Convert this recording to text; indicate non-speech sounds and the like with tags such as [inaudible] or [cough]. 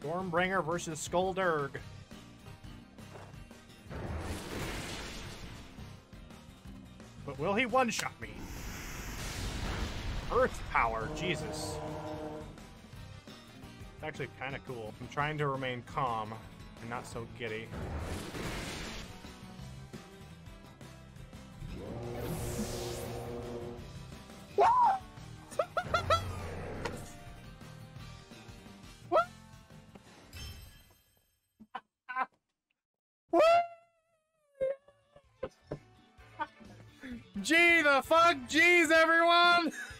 Stormbringer versus Skeledirge. But will he one-shot me? Earth power, Jesus. It's actually kind of cool. I'm trying to remain calm and not so giddy. G the fuck G's everyone! [laughs]